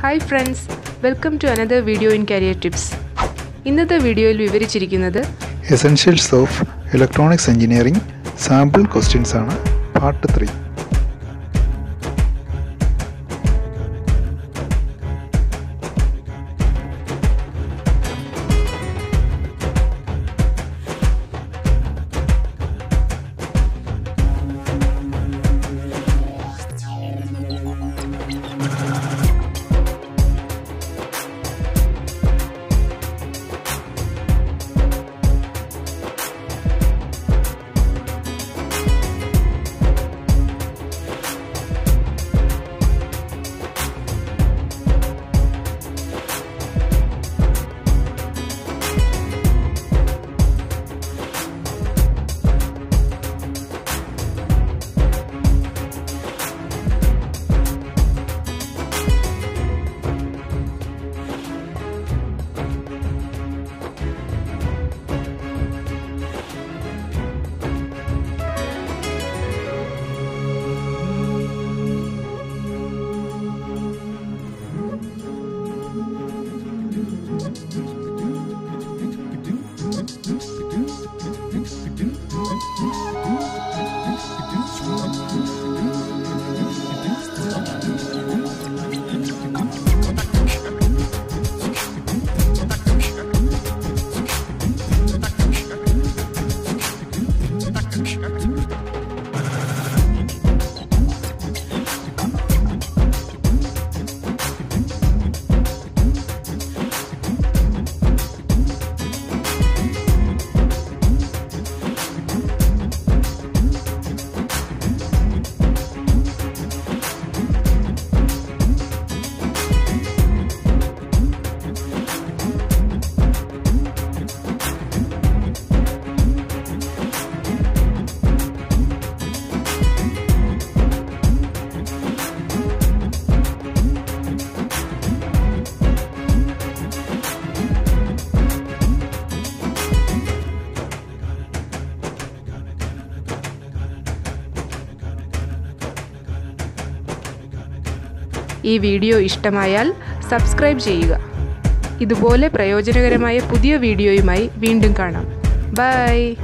Hi friends welcome to another video in career tips ഇന്നത്തെ വീഡിയോയിൽ വിവരിച്ചിരിക്കുന്നത് essentials of electronics engineering sample questions ആണ് part three ഈ video ഇഷ്ടമായാൽ subscribe ചെയ്യുക. ഇതുപോലെ പ്രയോജനകരമായ പുതിയ വീഡിയോയുമായി വീണ്ടും കാണാം. ബൈ.